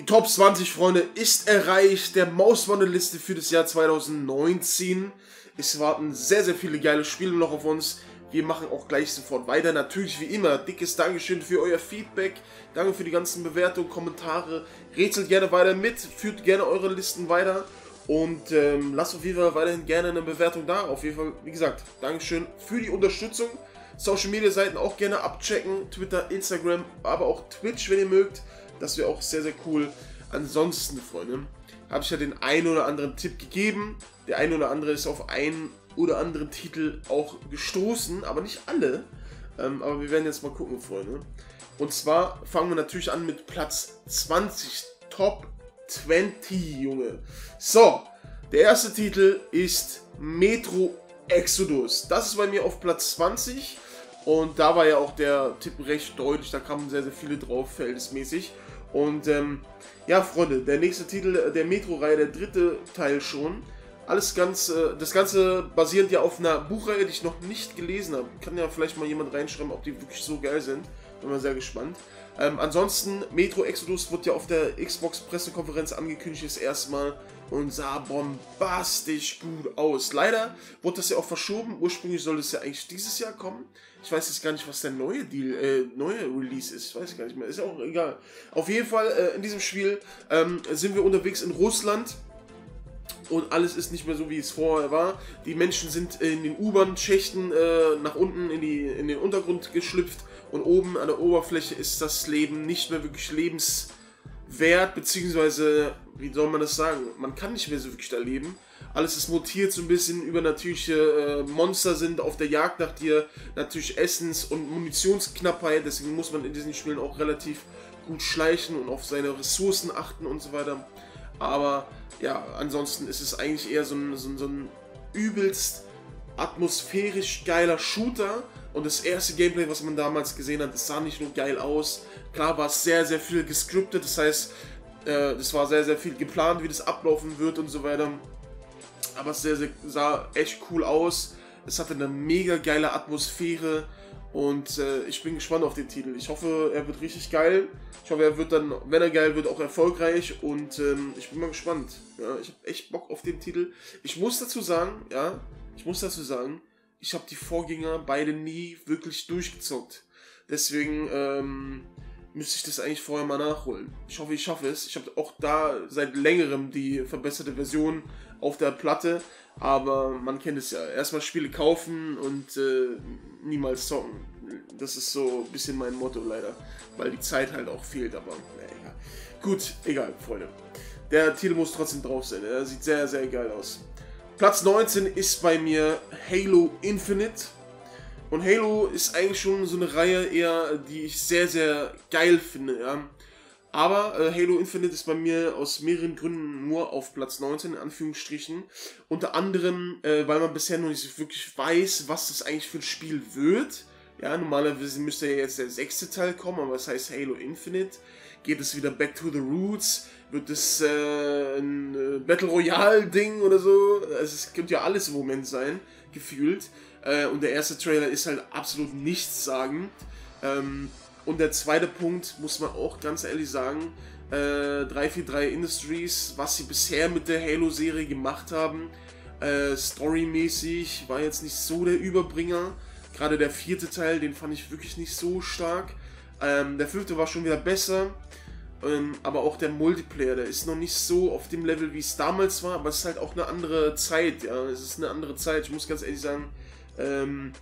Die Top 20, Freunde, ist erreicht. Der Mauswandeliste für das Jahr 2019. Es warten sehr, sehr viele geile Spiele noch auf uns. Wir machen auch gleich sofort weiter. Natürlich wie immer, dickes Dankeschön für euer Feedback. Danke für die ganzen Bewertungen, Kommentare. Rätselt gerne weiter mit, führt gerne eure Listen weiter. Und ähm, lasst auf jeden Fall weiterhin gerne eine Bewertung da. Auf jeden Fall, wie gesagt, Dankeschön für die Unterstützung. Social Media Seiten auch gerne abchecken. Twitter, Instagram, aber auch Twitch, wenn ihr mögt. Das wäre auch sehr, sehr cool. Ansonsten, Freunde, habe ich ja den einen oder anderen Tipp gegeben. Der eine oder andere ist auf einen oder anderen Titel auch gestoßen, aber nicht alle. Ähm, aber wir werden jetzt mal gucken, Freunde. Und zwar fangen wir natürlich an mit Platz 20. Top 20, Junge. So, der erste Titel ist Metro Exodus. Das ist bei mir auf Platz 20. Und da war ja auch der Tipp recht deutlich. Da kamen sehr, sehr viele drauf, verhältnismäßig. Und ähm, ja, Freunde, der nächste Titel der Metro-Reihe, der dritte Teil schon. Alles ganz, äh, das Ganze basierend ja auf einer Buchreihe, die ich noch nicht gelesen habe. Kann ja vielleicht mal jemand reinschreiben, ob die wirklich so geil sind. Bin mal sehr gespannt. Ähm, ansonsten, Metro Exodus wird ja auf der Xbox-Pressekonferenz angekündigt, ist erstmal und sah bombastisch gut aus. Leider wurde das ja auch verschoben. Ursprünglich soll es ja eigentlich dieses Jahr kommen. Ich weiß jetzt gar nicht, was der neue Deal, äh, neue Release ist. Ich weiß gar nicht mehr. Ist ja auch egal. Auf jeden Fall, äh, in diesem Spiel ähm, sind wir unterwegs in Russland. Und alles ist nicht mehr so, wie es vorher war. Die Menschen sind in den U-Bahn-Schächten äh, nach unten in, die, in den Untergrund geschlüpft. Und oben an der Oberfläche ist das Leben nicht mehr wirklich lebenswert, beziehungsweise, wie soll man das sagen, man kann nicht mehr so wirklich da leben. Alles ist mutiert, so ein bisschen übernatürliche äh, Monster sind auf der Jagd nach dir, natürlich Essens- und Munitionsknappheit, deswegen muss man in diesen Spielen auch relativ gut schleichen und auf seine Ressourcen achten und so weiter. Aber ja, ansonsten ist es eigentlich eher so ein, so ein, so ein übelst atmosphärisch geiler Shooter. Und das erste Gameplay, was man damals gesehen hat, das sah nicht nur geil aus. Klar war es sehr, sehr viel gescriptet, das heißt, äh, das war sehr, sehr viel geplant, wie das ablaufen wird und so weiter aber es sehr, sehr, sah echt cool aus. Es hatte eine mega geile Atmosphäre und äh, ich bin gespannt auf den Titel. Ich hoffe, er wird richtig geil. Ich hoffe, er wird dann, wenn er geil wird, auch erfolgreich und ähm, ich bin mal gespannt. Ja, ich habe echt Bock auf den Titel. Ich muss dazu sagen, ja, ich muss dazu sagen, ich habe die Vorgänger beide nie wirklich durchgezockt. Deswegen ähm, müsste ich das eigentlich vorher mal nachholen. Ich hoffe, ich schaffe es. Ich habe auch da seit längerem die verbesserte Version auf der Platte, aber man kennt es ja. Erstmal Spiele kaufen und äh, niemals zocken. Das ist so ein bisschen mein Motto leider, weil die Zeit halt auch fehlt, aber naja. Gut, egal, Freunde. Der Titel muss trotzdem drauf sein. Er sieht sehr, sehr geil aus. Platz 19 ist bei mir Halo Infinite. Und Halo ist eigentlich schon so eine Reihe eher, die ich sehr, sehr geil finde. Ja. Aber äh, Halo Infinite ist bei mir aus mehreren Gründen nur auf Platz 19, in Anführungsstrichen. Unter anderem, äh, weil man bisher noch nicht wirklich weiß, was das eigentlich für ein Spiel wird. Ja, normalerweise müsste ja jetzt der sechste Teil kommen, aber es heißt Halo Infinite. Geht es wieder back to the roots? Wird es äh, ein äh, Battle Royale-Ding oder so? Also es könnte ja alles im Moment sein, gefühlt. Äh, und der erste Trailer ist halt absolut nichts sagen. Ähm, und der zweite Punkt, muss man auch ganz ehrlich sagen, äh, 343 Industries, was sie bisher mit der Halo-Serie gemacht haben, äh, storymäßig war jetzt nicht so der Überbringer. Gerade der vierte Teil, den fand ich wirklich nicht so stark. Ähm, der fünfte war schon wieder besser. Ähm, aber auch der Multiplayer, der ist noch nicht so auf dem Level, wie es damals war. Aber es ist halt auch eine andere Zeit. Ja, es ist eine andere Zeit. Ich muss ganz ehrlich sagen, ähm,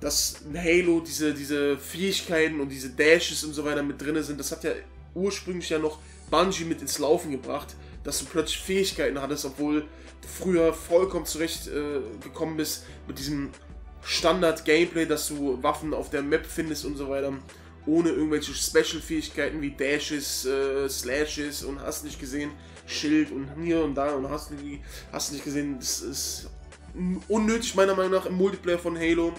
dass Halo diese, diese Fähigkeiten und diese Dashes und so weiter mit drin sind, das hat ja ursprünglich ja noch Bungie mit ins Laufen gebracht, dass du plötzlich Fähigkeiten hattest, obwohl du früher vollkommen zurecht äh, gekommen bist mit diesem Standard-Gameplay, dass du Waffen auf der Map findest und so weiter, ohne irgendwelche Special-Fähigkeiten wie Dashes, äh, Slashes und hast nicht gesehen, Schild und hier und da und hast, nicht, hast nicht gesehen, das ist unnötig meiner Meinung nach im Multiplayer von Halo.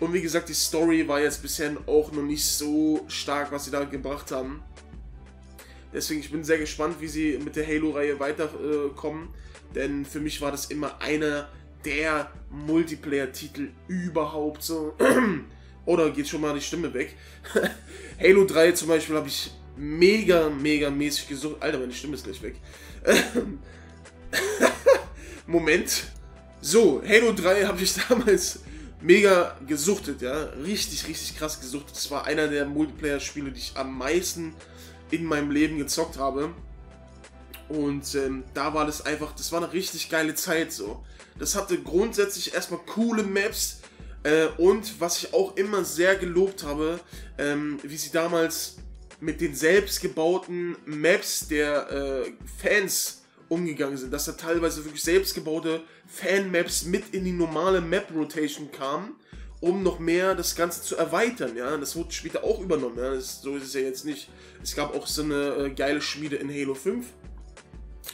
Und wie gesagt, die Story war jetzt bisher auch noch nicht so stark, was sie da gebracht haben. Deswegen, ich bin sehr gespannt, wie sie mit der Halo-Reihe weiterkommen. Äh, denn für mich war das immer einer der Multiplayer-Titel überhaupt so. Oder geht schon mal die Stimme weg? Halo 3 zum Beispiel habe ich mega, mega mäßig gesucht. Alter, meine Stimme ist gleich weg. Moment. So, Halo 3 habe ich damals mega gesuchtet, ja. Richtig, richtig krass gesuchtet. Das war einer der Multiplayer-Spiele, die ich am meisten in meinem Leben gezockt habe. Und ähm, da war das einfach, das war eine richtig geile Zeit so. Das hatte grundsätzlich erstmal coole Maps. Äh, und was ich auch immer sehr gelobt habe, ähm, wie sie damals mit den selbstgebauten Maps der äh, Fans umgegangen sind. Dass da teilweise wirklich selbstgebaute Fan-Maps mit in die normale Map-Rotation kamen, um noch mehr das Ganze zu erweitern. Ja, das wurde später auch übernommen. Ja? Das, so ist es ja jetzt nicht. Es gab auch so eine äh, geile Schmiede in Halo 5.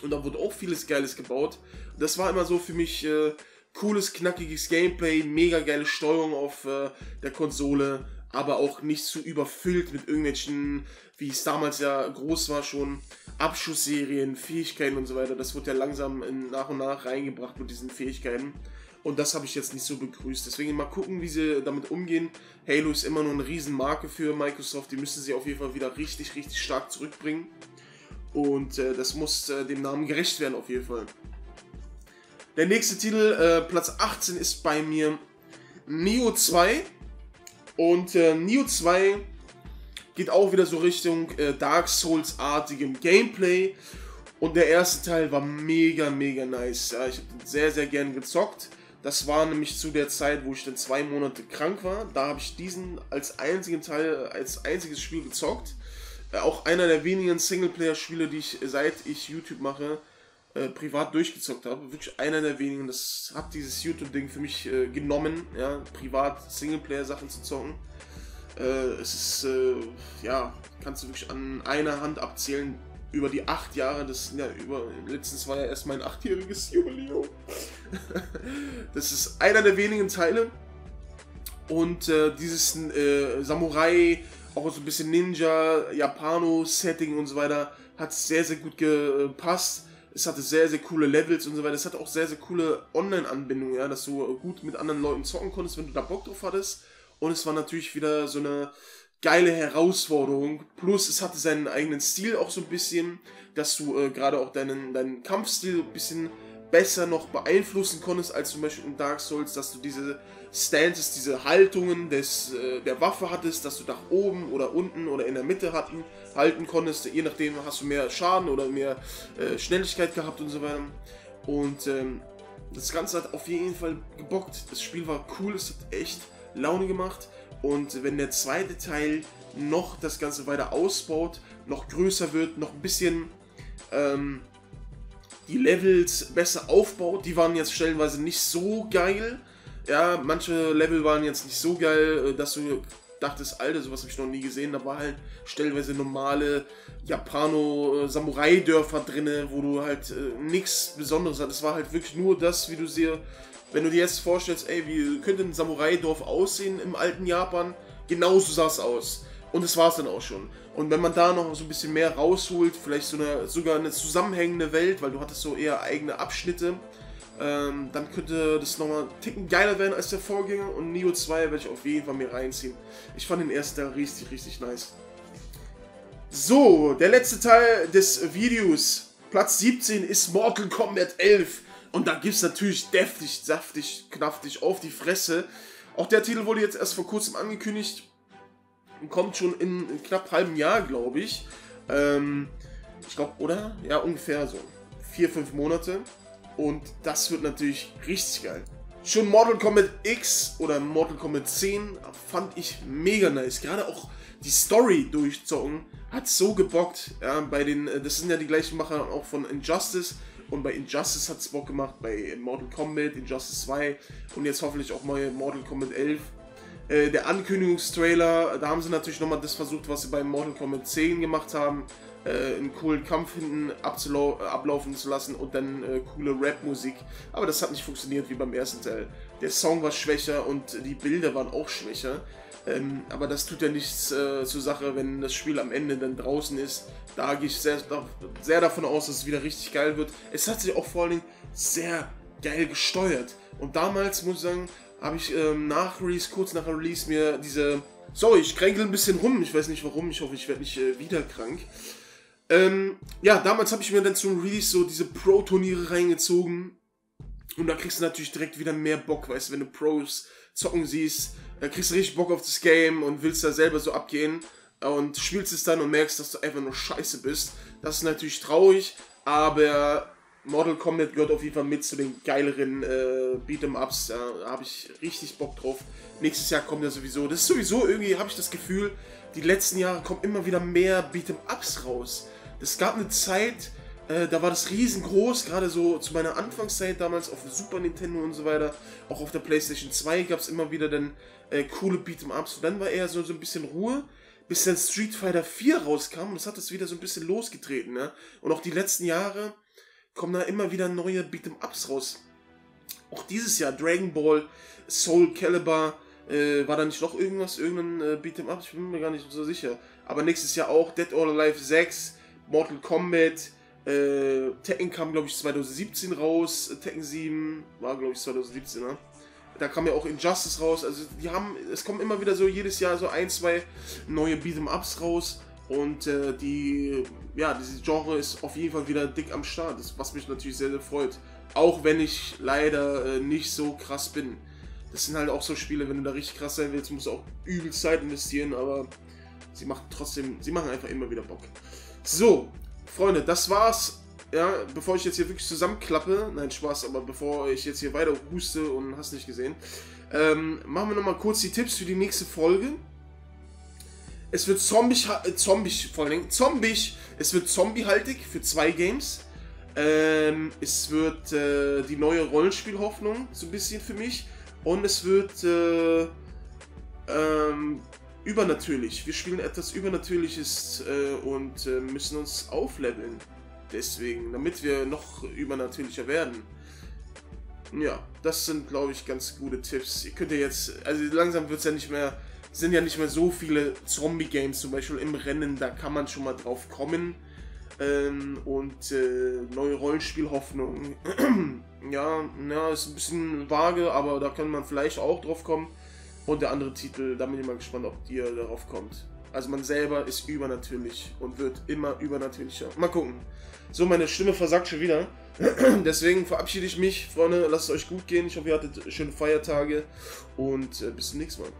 Und da wurde auch vieles Geiles gebaut. Das war immer so für mich äh, cooles, knackiges Gameplay, mega geile Steuerung auf äh, der Konsole, aber auch nicht zu überfüllt mit irgendwelchen, wie es damals ja groß war, schon Abschussserien, Fähigkeiten und so weiter. Das wurde ja langsam in, nach und nach reingebracht mit diesen Fähigkeiten. Und das habe ich jetzt nicht so begrüßt. Deswegen mal gucken, wie sie damit umgehen. Halo ist immer noch eine Riesenmarke für Microsoft. Die müssen sie auf jeden Fall wieder richtig, richtig stark zurückbringen. Und äh, das muss äh, dem Namen gerecht werden, auf jeden Fall. Der nächste Titel, äh, Platz 18, ist bei mir Neo 2. Und äh, Neo 2 geht auch wieder so Richtung äh, Dark Souls-artigem Gameplay. Und der erste Teil war mega, mega nice. Ja, ich habe den sehr, sehr gern gezockt. Das war nämlich zu der Zeit, wo ich dann zwei Monate krank war. Da habe ich diesen als einzigen Teil, als einziges Spiel gezockt. Äh, auch einer der wenigen Singleplayer-Spiele, die ich seit ich YouTube mache, äh, privat durchgezockt habe. Wirklich einer der wenigen. Das hat dieses YouTube-Ding für mich äh, genommen, ja, privat Singleplayer-Sachen zu zocken. Äh, es ist, äh, ja, kannst du wirklich an einer Hand abzählen über die acht Jahre. Das ja über letztens war ja erst mein achtjähriges Jubiläum. das ist einer der wenigen Teile. Und äh, dieses Samurai auch so ein bisschen Ninja, Japano-Setting und so weiter, hat sehr, sehr gut gepasst. Es hatte sehr, sehr coole Levels und so weiter. Es hatte auch sehr, sehr coole Online-Anbindungen, ja, dass du gut mit anderen Leuten zocken konntest, wenn du da Bock drauf hattest. Und es war natürlich wieder so eine geile Herausforderung. Plus, es hatte seinen eigenen Stil auch so ein bisschen, dass du äh, gerade auch deinen, deinen Kampfstil ein bisschen besser noch beeinflussen konntest, als zum Beispiel in Dark Souls, dass du diese Stances, diese Haltungen des, äh, der Waffe hattest, dass du nach oben oder unten oder in der Mitte hatten, halten konntest. Je nachdem hast du mehr Schaden oder mehr äh, Schnelligkeit gehabt und so weiter. Und ähm, das Ganze hat auf jeden Fall gebockt. Das Spiel war cool, es hat echt Laune gemacht. Und wenn der zweite Teil noch das Ganze weiter ausbaut, noch größer wird, noch ein bisschen ähm, die Levels besser aufbaut, die waren jetzt stellenweise nicht so geil, ja, manche Level waren jetzt nicht so geil, äh, dass du dachtest, Alter, sowas habe ich noch nie gesehen. Da war halt stellenweise normale Japano-Samurai-Dörfer drinne, wo du halt äh, nichts Besonderes hattest. Es war halt wirklich nur das, wie du dir, wenn du dir jetzt vorstellst, ey, wie könnte ein Samurai-Dorf aussehen im alten Japan? Genauso sah es aus. Und das war es dann auch schon. Und wenn man da noch so ein bisschen mehr rausholt, vielleicht so eine, sogar eine zusammenhängende Welt, weil du hattest so eher eigene Abschnitte, ähm, dann könnte das nochmal einen Ticken geiler werden als der Vorgänger und Neo 2 werde ich auf jeden Fall mir reinziehen. Ich fand den ersten Teil richtig, richtig nice. So, der letzte Teil des Videos, Platz 17, ist Mortal Kombat 11. Und da gibt es natürlich deftig, saftig, knaftig auf die Fresse. Auch der Titel wurde jetzt erst vor kurzem angekündigt. Kommt schon in, knapp halbem Jahr, glaube ich. Ähm, ich glaube, oder? Ja, ungefähr so. Vier, fünf Monate. Und das wird natürlich richtig geil. Schon Mortal Kombat X oder Mortal Kombat 10 fand ich mega nice. Gerade auch die Story durchzocken hat so gebockt. Ja, bei den, äh, das sind ja die gleichen Macher auch von Injustice. Und bei Injustice hat es Bock gemacht, bei Mortal Kombat, Injustice 2 und jetzt hoffentlich auch mal Mortal Kombat 11. Äh, der Ankündigungstrailer, da haben sie natürlich nochmal das versucht, was sie bei Mortal Kombat 10 gemacht haben äh, einen coolen Kampf hinten ablaufen zu lassen und dann äh, coole Rap-Musik. Aber das hat nicht funktioniert wie beim ersten Teil. Der Song war schwächer und die Bilder waren auch schwächer. Ähm, aber das tut ja nichts äh, zur Sache, wenn das Spiel am Ende dann draußen ist. Da gehe ich sehr, sehr davon aus, dass es wieder richtig geil wird. Es hat sich auch vor allen Dingen sehr geil gesteuert. Und damals, muss ich sagen, habe ich ähm, nach Release, kurz nach Release, mir diese Sorry, ich kränkel ein bisschen rum. Ich weiß nicht warum. Ich hoffe, ich werde nicht äh, wieder krank. Ähm, ja, damals habe ich mir dann zum Release so diese Pro-Turniere reingezogen. Und da kriegst du natürlich direkt wieder mehr Bock, weißt du, wenn du Pros zocken siehst, da kriegst du richtig Bock auf das Game und willst da selber so abgehen und spielst es dann und merkst, dass du einfach nur scheiße bist. Das ist natürlich traurig, aber Mortal Kombat gehört auf jeden Fall mit zu den geileren äh, Beat'em-Ups. Da habe ich richtig Bock drauf. Nächstes Jahr kommt ja sowieso. Das ist sowieso irgendwie, habe ich das Gefühl, die letzten Jahre kommen immer wieder mehr Beat'em-Ups raus. Es gab eine Zeit, äh, da war das riesengroß, gerade so zu meiner Anfangszeit damals auf Super Nintendo und so weiter. Auch auf der PlayStation 2 gab es immer wieder dann äh, coole Beat'em-Ups. Und dann war eher so, so ein bisschen Ruhe, bis dann Street Fighter 4 rauskam. Und das hat das wieder so ein bisschen losgetreten. Ne? Und auch die letzten Jahre kommen da immer wieder neue Beat'em-Ups raus. Auch dieses Jahr Dragon Ball, Soul Calibur, äh, war da nicht noch irgendwas, irgendein äh, Beat'em-Up? Ich bin mir gar nicht so sicher. Aber nächstes Jahr auch Dead or Alive 6, Mortal Kombat, äh, Tekken kam, glaube ich, 2017 raus. Tekken 7 war, glaube ich, 2017, ne? Da kam ja auch Injustice raus. Also, die haben, es kommen immer wieder so jedes Jahr so ein, zwei neue Beat'em-Ups raus. Und äh, die, ja, dieses Genre ist auf jeden Fall wieder dick am Start, das, was mich natürlich sehr, sehr freut. Auch wenn ich leider äh, nicht so krass bin. Das sind halt auch so Spiele, wenn du da richtig krass sein willst, musst du auch übel Zeit investieren, aber sie machen trotzdem, sie machen einfach immer wieder Bock. So, Freunde, das war's. Ja, bevor ich jetzt hier wirklich zusammenklappe, nein, Spaß, aber bevor ich jetzt hier weiter huste und hast nicht gesehen, ähm, machen wir nochmal kurz die Tipps für die nächste Folge. Es wird Zombie, äh, Zombie, vor allem Zombie, es wird zombiehaltig für zwei Games. Ähm, es wird äh, die neue Rollenspielhoffnung, so ein bisschen für mich. Und es wird äh, ähm, übernatürlich. Wir spielen etwas Übernatürliches äh, und äh, müssen uns aufleveln. Deswegen, damit wir noch übernatürlicher werden. Ja, das sind, glaube ich, ganz gute Tipps. Ihr könnt ja jetzt, also langsam wird es ja nicht mehr, sind ja nicht mehr so viele Zombie-Games, zum Beispiel im Rennen, da kann man schon mal drauf kommen. Ähm, und äh, neue Rollenspielhoffnung. ja, ja, ist ein bisschen vage, aber da kann man vielleicht auch drauf kommen. Und der andere Titel, da bin ich mal gespannt, ob ihr darauf kommt. Also man selber ist übernatürlich und wird immer übernatürlicher. Mal gucken. So, meine Stimme versagt schon wieder. Deswegen verabschiede ich mich, Freunde. Lasst es euch gut gehen. Ich hoffe, ihr hattet schöne Feiertage und äh, bis zum nächsten Mal.